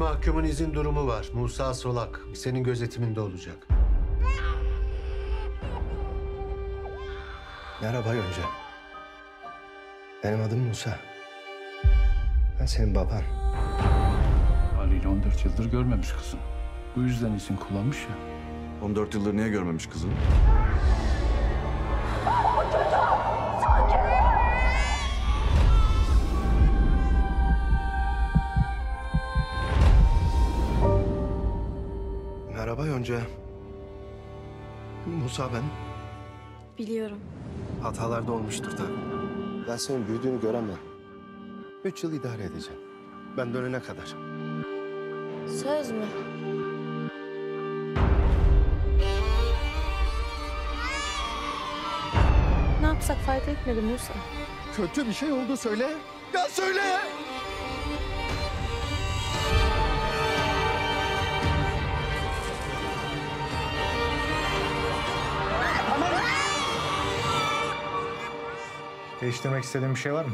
mahkumun izin durumu var. Musa Solak. Senin gözetiminde olacak. Merhaba Yonca. Benim adım Musa. Ben senin baban. Ali ile 14 yıldır görmemiş kızım. Bu yüzden izin kullanmış ya. 14 yıldır niye görmemiş kızını? Merhaba Yonca. Musa ben. Biliyorum. Hatalar da olmuştur tabii. Ben senin büyüdüğünü göremem. Üç yıl idare edeceğim. Ben dönene kadar. Söz mü? Ne yapsak fayda etmedi Musa. Kötü bir şey oldu söyle. Ya söyle! Değiştirmek istediğin bir şey var mı?